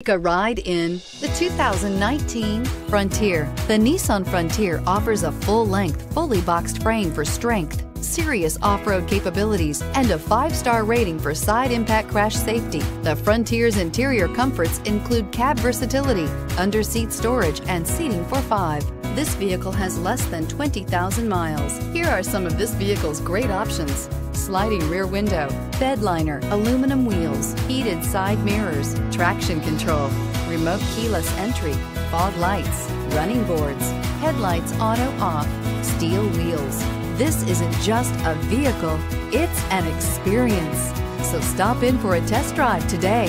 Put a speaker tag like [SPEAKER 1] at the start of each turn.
[SPEAKER 1] Take a ride in the 2019 Frontier. The Nissan Frontier offers a full-length, fully boxed frame for strength, serious off-road capabilities, and a five-star rating for side impact crash safety. The Frontier's interior comforts include cab versatility, under-seat storage, and seating for five. This vehicle has less than 20,000 miles. Here are some of this vehicle's great options sliding rear window, bed liner, aluminum wheels, heated side mirrors, traction control, remote keyless entry, fog lights, running boards, headlights auto off, steel wheels. This isn't just a vehicle, it's an experience. So stop in for a test drive today.